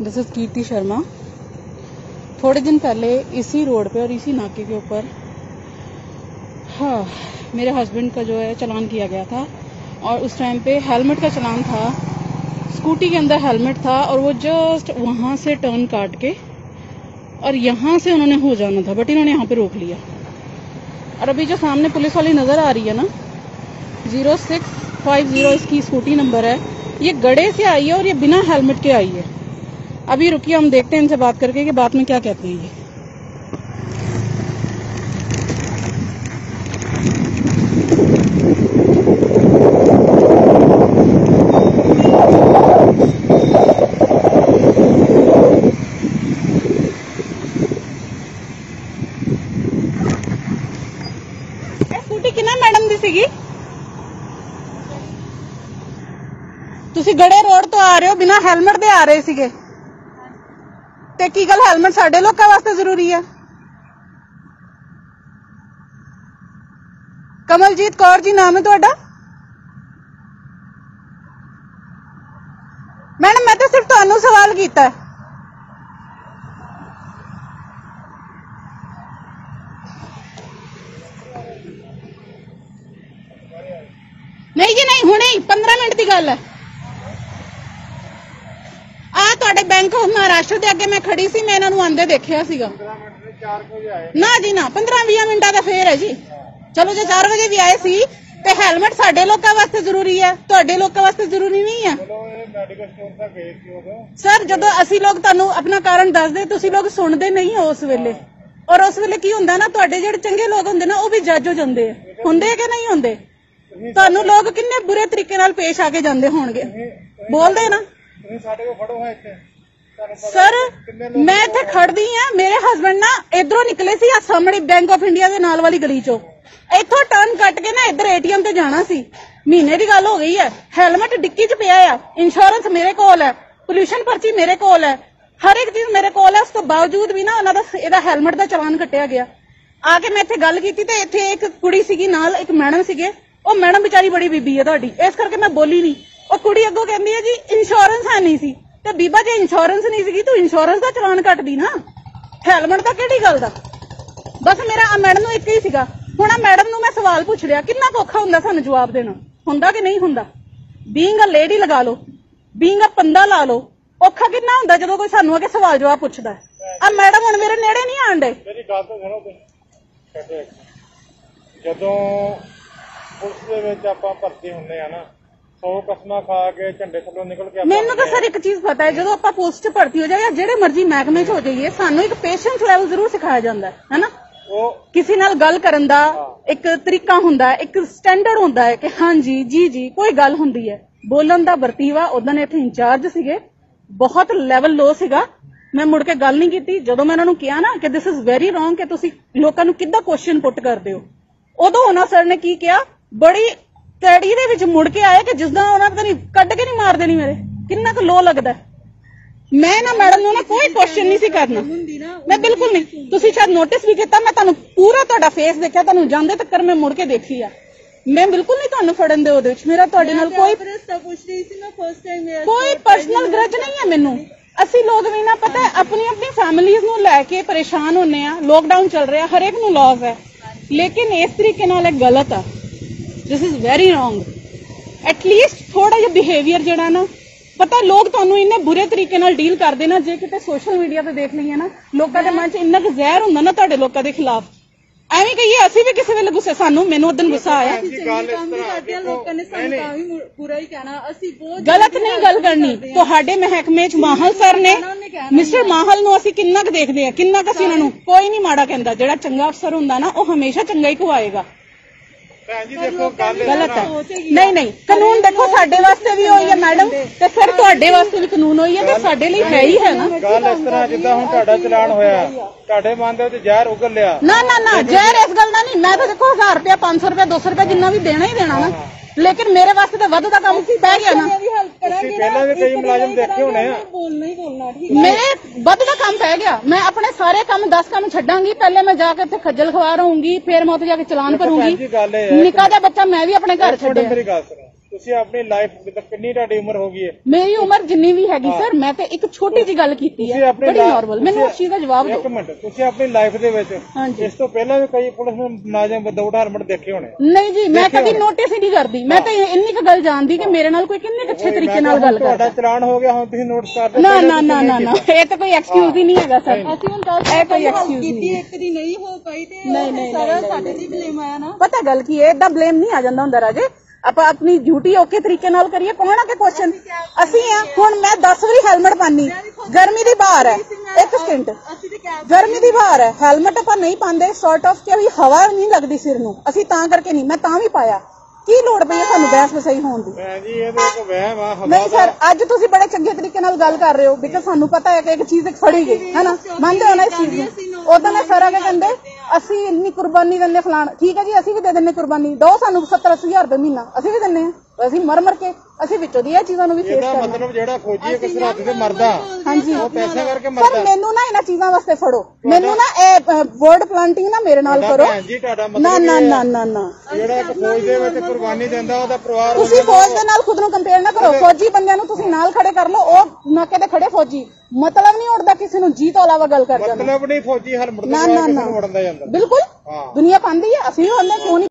This is कीर्ति शर्मा थोड़े दिन पहले इसी रोड पे और इसी नाके के ऊपर हाँ मेरे हस्बैंड का जो है चलान किया गया था और उस टाइम पे हेलमेट का चलान था स्कूटी के अंदर हेलमेट था और वो जस्ट वहाँ से टर्न काट के और यहाँ से उन्होंने हो जाना था बट इन्होंने यहाँ पे रोक लिया। और अभी जो सामने पुलिस वाली नज़र आ रही है ना ज़ीरो सिक्स फाइव ज़ीरो इसकी स्कूटी नंबर है। ये गड़े से आई है और ये बिना हेलमेट के आई है। अभी रुकिए हम देखते हैं इनसे बात करके कि बात में क्या कहते हैं ये ਇਹ ਸਕੂਟੀ ਕਿੰਨਾ ਮੈਡਮ ਦੀ ਸੀਗੀ ਤੁਸੀਂ ਗੜੇ ਰੋਡ ਤੋਂ ਆ ਰਹੇ ਹੋ ਬਿਨਾ ਹੈਲਮਟ ਦੇ ਆ ਰਹੇ ਸੀਗੇ ਤੇ ਕੀ ਗੱਲ ਹੈਲਮਟ ਸਾਡੇ ਲੋਕਾਂ ਵਾਸਤੇ ਜ਼ਰੂਰੀ ਹੈ ਕਮਲਜੀਤ ਕੌਰ ਜੀ, ਨਾਮ ਹੈ ਤੁਹਾਡਾ? ਮੈਡਮ, ਮੈਂ ਤਾਂ ਸਿਰਫ ਤੁਹਾਨੂੰ ਸਵਾਲ ਕੀਤਾ ਹੈ। ਨਹੀਂ ਜੀ, ਨਹੀਂ, ਹੁਣੇ ਹੀ 15 ਮਿੰਟ ਦੀ ਗੱਲ ਹੈ ਆ ਤੁਹਾਡੇ ਬੈਂਕ ਆਫ ਮਹਾਰਾਸ਼ਟਰ ਦੇ ਅੱਗੇ ਮੈਂ ਖੜੀ ਸੀ ਮੈਂ ਇਹਨਾਂ ਨੂੰ ਆਂਦੇ ਦੇਖਿਆ ਸੀਗਾ। ਨਾ ਜੀ ਨਾ 15 20 ਮਿੰਟਾਂ ਦਾ ਫੇਰ ਹੈ ਜੀ। ਚਲੋ ਜੇ 4 ਵਜੇ ਵੀ ਆਏ ਸੀ ਤੇ ਹੈਲਮਟ ਸਾਡੇ ਲੋਕਾਂ ਵਾਸਤੇ ਜ਼ਰੂਰੀ ਹੈ ਤੁਹਾਡੇ ਲੋਕਾਂ ਵਾਸਤੇ ਜ਼ਰੂਰੀ ਨਹੀਂ ਹੈ। ਸਰ ਜਦੋਂ ਅਸੀਂ ਲੋਕ ਤੁਹਾਨੂੰ ਆਪਣਾ ਕਾਰਨ ਦੱਸਦੇ ਤੁਸੀਂ ਲੋਕ ਸੁਣਦੇ ਨਹੀਂ ਹੋ ਉਸ ਵੇਲੇ। ਔਰ ਉਸ ਵੇਲੇ ਕੀ ਹੁੰਦਾ ਨਾ ਤੁਹਾਡੇ ਜਿਹੜੇ ਚੰਗੇ ਲੋਕ ਹੁੰਦੇ ਨਾ ਉਹ ਵੀ ਜੱਜ ਹੋ ਜਾਂਦੇ ਆ। ਹੁੰਦੇ ਕਿ ਨਹੀਂ ਹੁੰਦੇ? ਤੁਹਾਨੂੰ ਲੋਕ ਕਿੰਨੇ ਬੁਰੇ ਤਰੀਕੇ ਨਾਲ ਪੇਸ਼ ਆ ਕੇ ਜਾਂਦੇ ਹੋਣਗੇ। ਬੋਲਦੇ ਨਾ। ਤੁਸੀਂ ਸਾਡੇ ਕੋਲ ਖੜੋ ਹੈ ਇੱਥੇ। ਤੁਹਾਨੂੰ ਪਤਾ ਸਰ ਮੈਂ ਇੱਥੇ ਖੜਦੀ ਆ ਮੇਰੇ ਹਸਬੰਡ ਨਾ ਇਧਰੋਂ ਨਿਕਲੇ ਸੀ ਆ ਸਾਹਮਣੇ ਬੈਂਕ ਆਫ ਇੰਡੀਆ ਦੇ ਨਾਲ ਵਾਲੀ ਗਲੀ ਚੋਂ। ਇੱਥੋਂ ਟਰਨ ਕੱਟ ਕੇ ਨਾ ਇੱਧਰ ਏਟੀਐਮ ਤੇ ਜਾਣਾ ਸੀ। ਮਹੀਨੇ ਦੀ ਗੱਲ ਹੋ ਗਈ ਹੈ। ਹੈਲਮਟ ਡਿੱਕੀ 'ਚ ਪਿਆ ਆ। ਇੰਸ਼ੋਰੈਂਸ ਮੇਰੇ ਕੋਲ ਹੈ। ਪੋਲੂਸ਼ਨ ਪਰਚੀ ਮੇਰੇ ਕੋਲ ਹੈ। ਹਰ ਇੱਕ ਚੀਜ਼ ਮੇਰੇ ਕੋਲ ਹੈ। ਉਸ ਤੋਂ ਬਾਵਜੂਦ ਵੀ ਨਾ ਉਹਨਾਂ ਦਾ ਇਹਦਾ ਹੈਲਮਟ ਦਾ ਚਲਾਨ ਕੱਟਿਆ ਗਿਆ। ਆ ਕੇ ਮੈਂ ਇੱਥੇ ਗੱਲ ਕੀਤੀ ਤੇ ਇੱਥੇ ਇੱਕ ਕੁੜੀ ਸੀਗੀ ਨਾਲ ਇੱਕ ਮੈਡਮ ਸੀਗੇ। ਉਹ ਮੈਡਮ ਵਿਚਾਰੀ ਬੜੀ ਬੀਬੀ ਹੈ ਤੁਹਾਡੀ। ਇਸ ਕਰਕੇ ਮੈਂ ਬੋਲੀ ਨਹੀਂ। ਉਹ ਕੁੜੀ ਅੱਗੋਂ ਕਹਿੰਦੀ ਹੈ ਜੀ ਇੰਸ਼ੋਰੈਂਸ ਹੈ ਨਹੀਂ ਸੀ। ਤੇ ਬੀਬਾ, ਜੇ ਇੰਸ਼ੋਰੈਂਸ ਨਹੀਂ ਸੀਗੀ, ਤੂੰ ਇੰਸ਼ੋਰੈਂਸ ਦਾ ਚਲਾਨ ਕੱਟਦੀ ਨਾ। ਹੈਲਮਟ ਦਾ ਕਿਹੜੀ ਗੱਲ ਦਾ? ਬਸ ਮੇਰਾ ਆ ਮੈਡਮ ਨੂੰ ਇੱਕ ਹੀ ਸੀਗਾ। ਹੁਣ ਆ ਮੈਡਮ ਨੂੰ ਮੈਂ ਸਵਾਲ ਪੁੱਛ ਲਿਆ ਕਿੰਨਾ ਔਖਾ ਹੁੰਦਾ ਸਾਨੂੰ ਜਵਾਬ ਦੇਣਾ? ਹੁੰਦਾ ਕਿ ਨਹੀਂ ਹੁੰਦਾ? ਬੀਇੰਗ ਅ ਲੇਡੀ ਲਗਾ ਲਓ ਬੀਇੰਗ ਅ ਪੰਦਾ ਲਾ ਲਓ, ਔਖਾ ਕਿੰਨਾ ਹੁੰਦਾ ਜਦੋਂ ਕੋਈ ਸਾਨੂੰ ਆ ਕੇ ਸਵਾਲ ਜਵਾਬ ਪੁੱਛਦਾ ਆ ਮੈਡਮ ਹੁਣ ਮੇਰੇ ਨੇੜੇ ਨਹੀਂ ਆਂਡੇ ਮੇਰੀ ਗੱਲ ਤਾਂ ਸੁਣੋ ਤੁਸੀਂ। ਜਦੋਂ ਪੁਲਿਸ ਦੇ ਵਿੱਚ ਆਪਾਂ ਭਰਤੀ ਹੁੰਦੇ ਆ ਨਾ ਸੌ ਕਸਮਾਂ ਖਾ ਕੇ ਝੰਡੇ ਥੱਲੋਂ ਨਿਕਲ ਕੇ ਆਪਾਂ ਮੈਨੂੰ ਤਾਂ ਸਰ ਇੱਕ ਚੀਜ਼ ਪਤਾ ਹੈ ਜਦੋਂ ਆਪਾਂ ਪੋਸਟ 'ਚ ਭਰਤੀ ਹੋ ਜਾਈਏ ਜਾਂ ਜਿਹੜੇ ਮਰਜ਼ੀ ਮਹਿਕਮੇ 'ਚ ਹੋ ਜਾਈਏ ਸਾਨੂੰ ਇੱਕ ਪੇਸ਼ੈਂਸ ਲੈਵਲ ਜ਼ਰੂਰ ਸਿਖਾਇਆ ਜਾਂਦਾ ਹੈ ਹੈਨਾ? ਉਹ ਕਿਸੇ ਨਾਲ ਗੱਲ ਕਰਨ ਦਾ ਇੱਕ ਤਰੀਕਾ ਹੁੰਦਾ ਹੈ ਇੱਕ ਸਟੈਂਡਰਡ ਹੁੰਦਾ ਹੈ ਕਿ ਹਾਂਜੀ ਜੀ ਜੀ ਕੋਈ ਗੱਲ ਹੁੰਦੀ ਹੈ। ਬੋਲਣ ਦਾ ਵਰਤੀਵਾ ਉਦੋਂ ਇੱਥੇ ਇੰਚਾਰਜ ਸੀਗੇ ਬਹੁਤ ਲੈਵਲ ਲੋ ਸੀਗਾ। ਮੈਂ ਮੁੜ ਕੇ ਗੱਲ ਨਹੀਂ ਕੀਤੀ ਜਦੋਂ ਮੈਂ ਉਹਨਾਂ ਨੂੰ ਕਿਹਾ ਨਾ ਕਿ ਦਿਸ ਇਜ਼ ਵੈਰੀ ਰੋਂਗ ਕਿ ਤੁਸੀਂ ਲੋਕਾਂ ਨੂੰ ਕਿੱਦਾਂ ਕੁਐਸਚਨ ਪੁੱਟ ਕਰਦੇ ਹੋ ਉਦੋਂ ਉਹਨਾਂ ਸਰ ਨੇ ਕੀ ਕਿਹਾ? ਬੜੀ ਕੜੀ ਦੇ ਵਿੱਚ ਮੁੜ ਕੇ ਆਏ ਕਿ ਜਿਸ ਦਾ ਉਹਨਾਂ ਪਤਾ ਨਹੀਂ ਕੱਢ ਕੇ ਨਹੀਂ ਮਾਰ ਦੇਣੀ ਮੇਰੇ? ਕਿੰਨਾ ਕੁ ਲੋ ਲੱਗਦਾ। ਮੈਂ ਨਾ ਮੈਡਮ ਨੂੰ ਨਾ ਕੋਈ ਕੁਐਸਚਨ ਨਹੀਂ ਸੀ ਕਰਨਾ। ਮੈਂ ਬਿਲਕੁਲ ਨਹੀਂ। ਤੁਸੀਂ ਸ਼ਾਇਦ ਨੋਟਿਸ ਵੀ ਕੀਤਾ ਮੈਂ ਤੁਹਾਨੂੰ ਪੂਰਾ ਤੁਹਾਡਾ ਫੇਸ ਦੇਖਿਆ ਤੁਹਾਨੂੰ ਜਾਂਦੇ ਤੱਕ ਮੈਂ ਮੁੜ ਕੇ ਦੇਖੀ ਆ। ਮੈਂ ਬਿਲਕੁਲ ਨਹੀਂ ਤੁਹਾਨੂੰ ਫੜਨ ਦੇ ਉਹਦੇ ਵਿੱਚ। ਮੇਰਾ ਤੁਹਾਡੇ ਨਾਲ ਕੋਈ ਰਸਤਾ ਪੁੱਛ ਰਹੀ ਸੀ ਮੈਂ ਫਸਟ ਟਾਈਮ ਮੇਰਾ ਕੋਈ ਪਰਸਨਲ ਗਰਜ ਨਹੀਂ ਹੈ ਮੈਨੂੰ। ਅਸੀਂ ਲੋਕ ਵੀ ਨਾ ਪਤਾ ਆਪਣੀ ਆਪਣੀ ਫੈਮਿਲੀਜ਼ ਨੂੰ ਲੈ ਕੇ ਪਰੇਸ਼ਾਨ ਹੁੰਨੇ ਆ। ਲੋਕਡਾਊਨ ਚੱਲ ਰਿਹਾ ਹਰੇਕ ਨੂੰ ਲੌਸ ਹੈ। ਲੇਕਿਨ ਇਸ ਤਰੀਕੇ ਨਾਲ ਇਹ ਗਲਤ ਆ। This is very wrong at least ਥੋੜਾ ਜਿਹਾ ਬਿਹੇਵੀਅਰ ਜਿਹੜਾ ਨਾ ਪਤਾ ਲੋਕ ਤੁਹਾਨੂੰ ਇੰਨੇ ਬੁਰੇ ਤਰੀਕੇ ਨਾਲ ਡੀਲ ਕਰਦੇ ਨਾ ਜੇ ਕਿਤੇ ਸੋਸ਼ਲ ਮੀਡੀਆ ਤੇ ਦੇਖ ਲਈਏ ਨਾ ਲੋਕਾਂ ਦੇ ਮਨ 'ਚ ਇੰਨਾ ਕੁ ਜ਼ਹਿਰ ਹੁੰਦਾ ਨਾ ਤੁਹਾਡੇ ਲੋਕਾਂ ਦੇ ਖਿਲਾਫ। ਐਵੇਂ ਕਹੀਏ ਅਸੀਂ ਵੀ ਕਿਸੇ ਵੇਲੇ ਗੁੱਸੇ ਸਾਨੂੰ ਮੈਨੂੰ ਉਦੋਂ ਗੁੱਸਾ ਆਇਆ। ਅਸੀਂ ਚੰਗੇ ਕੰਮ ਵੀ ਕਰਦੇ ਆ ਲੋਕਾਂ ਨੇ ਸਾਨੂੰ ਤਾਂ ਵੀ ਮੁ- ਬੁਰਾ ਹੀ ਕਹਿਣਾ। ਅਸੀਂ ਬਹੁਤ ਗਲਤ ਨਹੀਂ ਗੱਲ ਕਰਨੀ। ਤੁਹਾਡੇ ਮਹਿਕਮੇ ਚ ਮਾਹਲ ਸਰ ਨੇ। ਮਿਸਟਰ ਮਾਹਲ ਨੂੰ ਅਸੀਂ ਕਿੰਨਾ ਕੁ ਦੇਖਦੇ ਆ ਕਿੰਨਾ ਕੁ ਅਸੀਂ ਉਹਨਾਂ ਨੂੰ ਕੋਈ ਨਹੀਂ ਮਾੜਾ ਕਹਿੰਦਾ। ਜਿਹੜਾ ਚੰਗਾ ਅਫਸਰ ਹੁੰਦਾ ਨਾ ਉਹ ਹਮੇਸ਼ਾ ਚੰਗਾ ਹੀ ਕਵਾਏਗਾ ਭੈਣ ਜੀ ਦੇਖੋ ਗੱਲ ਇਹ ਗਲਤ ਹੈ। ਨਹੀਂ ਨਹੀਂ ਕਾਨੂੰਨ ਦੇਖੋ ਸਾਡੇ ਵਾਸਤੇ ਵੀ ਹੋਈ ਹੈ ਮੈਡਮ। ਤੇ ਫਿਰ ਤੁਹਾਡੇ ਵਾਸਤੇ ਵੀ ਕਾਨੂੰਨ ਹੋਈ ਹੈ ਤੇ ਸਾਡੇ ਲਈ ਹੈ ਹੀ ਹੈ ਨਾ। ਗੱਲ ਇਸ ਤਰ੍ਹਾਂ ਜਿੱਦਾਂ ਹੁਣ ਤੁਹਾਡਾ ਚਲਾਨ ਹੋਇਆ ਤੁਹਾਡੇ ਮਨ ਦੇ ਵਿੱਚ ਜ਼ਹਿਰ ਉਗਲ ਲਿਆ। ਨਾ ਨਾ ਨਾ ਜ਼ਹਿਰ ਇਸ ਗੱਲ ਦਾ ਨਹੀਂ ਮੈਂ ਤਾਂ ਦੇਖੋ 1000 ਰੁਪਏ 500 ਰੁਪਏ 200 ਰੁਪਏ ਜਿੰਨਾ ਵੀ ਦੇਣਾ ਹੀ ਦੇਣਾ ਨਾ। ਲੇਕਿਨ ਮੇਰੇ ਵਾਸਤੇ ਤਾਂ ਵੱਧ ਦਾ ਕੰਮ ਪੈ ਗਿਆ ਨਾ। ਤੁਸੀਂ ਪਹਿਲਾਂ ਵੀ ਕਈ ਮੁਲਾਜ਼ਮ ਦੇਖੇ ਹੋਣੇ ਆ। ਬੋਲਣਾ ਹੀ ਬੋਲਣਾ ਠੀਕ ਮੇਰੇ ਵੱਧ ਦਾ ਕੰਮ ਪੈ ਗਿਆ। ਮੈਂ ਆਪਣੇ ਸਾਰੇ ਕੰਮ 10 ਕੰਮ ਛੱਡਾਂਗੀ। ਪਹਿਲੇ ਮੈਂ ਜਾ ਕੇ ਉੱਥੇ ਖੱਜਲ ਖਵਾਰ ਹੋਊਂਗੀ ਫਿਰ ਮੈਂ ਉੱਥੇ ਜਾ ਕੇ ਚਲਾਨ ਭਰੂੰਗੀ। ਨਿੱਕਾ ਜਿਹਾ ਬੱਚਾ ਮੈਂ ਵੀ ਆਪਣੇ ਘਰ ਛੱਡਿਆ। ਮੇਰੀ ਗੱਲ ਸੁਣੋ। ਤੁਸੀਂ ਆਪਣੀ ਲਾਈਫ ਕਿੰਨੀ ਤੁਹਾਡੀ ਉਮਰ ਹੋ ਗਈ ਹੈ? ਮੇਰੀ ਉਮਰ ਜਿੰਨੀ ਵੀ ਹੈਗੀ ਸਰ ਮੈਂ ਤੇ ਇੱਕ ਛੋਟੀ ਜੀ ਗੱਲ ਕੀਤੀ ਹੈ ਬੜੀ ਨਾਰਮਲ ਮੈਨੂੰ ਉਸ ਚੀਜ਼ ਦਾ ਜਵਾਬ ਇੱਕ ਦਿਓ। ਮਿੰਟ ਤੁਸੀਂ ਆਪਣੀ ਲਾਈਫ ਦੇ ਵਿੱਚ। ਇਸ ਤੋਂ ਪਹਿਲਾਂ ਵੀ ਕਈ ਪੁਲਿਸ ਮੁਲਾਜ਼ਮ ਵਿਦਆਊਟ ਹੈਲਮਟ ਦੇਖੇ ਹੋਣੇ। ਨਹੀਂ ਜੀ ਮੈਂ। ਕਦੀ ਨੋਟਿਸ ਹੀ ਨਹੀਂ ਕਰਦੀ। ਮੈਂ ਤਾਂ ਇੰਨੀ ਕੁ ਗੱਲ ਜਾਣਦੀ ਕਿ ਮੇਰੇ ਨਾਲ ਕੋਈ ਕਿੰਨੇ ਅੱਛੇ ਤਰੀਕੇ ਨਾਲ ਗੱਲ ਤੁਹਾਡਾ ਕਰਦਾ। ਚਲਾਨ ਹੋ ਗਿਆ ਹੁਣ ਤੁਸੀਂ ਨੋਟਿਸ ਕਰਦੇ ਨਾ ਨਾ ਨਾ ਨਾ ਨਾ। ਇਹ ਤਾਂ ਕੋਈ ਐਕਸਕਿਊਜ਼ ਹੀ ਨਹੀਂ ਹੈਗਾ ਸਰ ਅਸੀਂ ਹੁਣ ਦੱਸ ਇਹ ਕੋਈ excuse ਕੀਤੀ ਨਹੀਂ। ਇੱਕ ਦੀ ਨਹੀਂ ਹੋ ਪਾਈ ਤੇ ਸਾਰਾ ਸਾਡੇ ਦੀ ਬਲੇਮ ਆਇਆ ਨਾ। ਪਤਾ ਗੱਲ ਕੀ ਹੈ ਏਦਾਂ ਬਲੇਮ ਨਹੀਂ ਆ ਜਾਂਦਾ ਹੁੰਦਾ ਰਾਜੇ। ਆਪਾਂ ਆਪਣੀ ਡਿਊਟੀ ਓਕੇ ਤਰੀਕੇ ਨਾਲ ਕਰੀਏ ਕੌਣ ਆ ਕੇ ਕੁਐਸਚਨ ਅਸੀਂ ਆ ਹੁਣ ਮੈਂ 10 ਵਾਰੀ ਹੈਲਮਟ ਪਾਨੀ ਗਰਮੀ ਦੀ ਬਾਹਰ ਹੈ। ਇੱਕ ਸਕਿੰਟ ਗਰਮੀ ਦੀ ਬਾਹਰ ਹੈ। ਹੈਲਮਟ ਆਪਾਂ ਨਹੀਂ ਪਾਉਂਦੇ ਸੌਰਟ ਆਫ ਕਿ ਵੀ ਹਵਾ ਨਹੀਂ ਲੱਗਦੀ ਸਿਰ ਨੂੰ। ਅਸੀਂ ਤਾਂ ਕਰਕੇ ਨਹੀਂ ਮੈਂ ਤਾਂ ਵੀ ਪਾਇਆ। ਕੀ ਲੋੜ ਪਈ ਹੈ ਸਾਨੂੰ ਬਹਿਸ ਵਸਾਈ ਹੋਣ ਦੀ? ਮੈਂ ਜੀ ਇਹ ਤਾਂ ਇੱਕ ਵਹਿਮ ਆ ਹਵਾ ਨਹੀਂ ਸਰ ਅੱਜ ਤੁਸੀਂ ਬੜੇ ਚੰਗੇ ਤਰੀਕੇ ਨਾਲ ਗੱਲ ਕਰ ਰਹੇ ਹੋ ਬਿਕਾਜ਼ ਸਾਨੂੰ ਪਤਾ ਹੈ ਕਿ ਇੱਕ ਚੀਜ਼ ਇੱਕ ਫੜੀ ਗਈ ਹੈ ਨਾ ਮੰਨਦੇ ਹੋ ਨਾ ਇਸ ਚੀਜ਼ ਨੂੰ? ਉਦੋਂ ਨੇ ਸਰ ਕੇ ਕਹਿੰਦੇ ਅਸੀਂ ਇੰਨੀ ਕੁਰਬਾਨੀ ਦਿੰਦੇ ਫਲਾਣ ਠੀਕ ਹੈ ਜੀ ਅਸੀਂ ਵੀ ਦੇ ਦਿੰਨੇ ਕੁਰਬਾਨੀ ਦੋ ਸਾਨੂੰ 70 ਹਜ਼ਾਰ ਰੁਪਏ ਮਹੀਨਾ ਅਸੀਂ ਵੀ ਦਿੰਨੇ ਆ ਅਸੀਂ ਮਰ ਮਰ ਕੇ ਅਸੀਂ ਵਿੱਚੋਂ ਦੀ ਇਹ ਚੀਜ਼ਾਂ ਨੂੰ ਵੀ ਫੇਸ ਇਹਦਾ ਕਰਨਾ। ਮਤਲਬ ਜਿਹੜਾ ਫੌਜੀ ਇੱਕ ਸਰਹੱਦ ਤੇ ਮਰਦਾ ਹਾਂਜੀ। ਉਹ ਪੈਸਾ ਕਰਕੇ ਸਰ ਮਰਦਾ। ਮੈਨੂੰ ਨਾ ਇਹਨਾਂ ਚੀਜ਼ਾਂ ਵਾਸਤੇ ਫੜੋ ਮੈਨੂੰ ਨਾ ਇਹ ਵਰਡ ਪਲਾਂਟਿੰਗ ਨਾ ਮੇਰੇ ਨਾਲ ਕਰੋ। ਭੈਣ ਜੀ ਤੁਹਾਡਾ ਨਾ ਮਤਲਬ ਨਾ ਨਾ ਨਾ ਨਾ ਜਿਹੜਾ ਇੱਕ ਫੌਜ ਦੇ ਵਿੱਚ ਕੁਰਬਾਨੀ ਦਿੰਦਾ ਉਹਦਾ ਪਰਿਵਾਰ ਤੁਸੀਂ ਫੌਜ ਦੇ ਨਾਲ ਖੁਦ ਨੂੰ ਕੰਪੇਅਰ ਨਾ ਕਰੋ। ਫੌਜੀ ਬੰਦਿਆਂ ਨੂੰ ਤੁਸੀਂ ਨਾਲ ਖੜੇ ਕਰ ਲਓ ਉਹ ਨਾਕੇ ਤੇ ਖੜੇ ਫੌਜੀ। ਮਤਲਬ ਨਹੀਂ ਉੜਦਾ ਕਿਸੇ ਨੂੰ ਜੀ ਤੋਂ ਇਲਾਵਾ ਗੱਲ ਕਰ ਜਾਂਦਾ ਮਤਲਬ ਨਹੀਂ ਫੌਜੀ ਹੈਲਮਟ ਦੇ ਨਾ ਨਾ ਬਿਲਕੁਲ। ਦੁਨੀਆ ਪਾਉਂਦੀ ਹੈ ਅਸੀਂ ਵੀ ਹੁੰਦੇ ਕਿਉਂ ਨਹੀਂ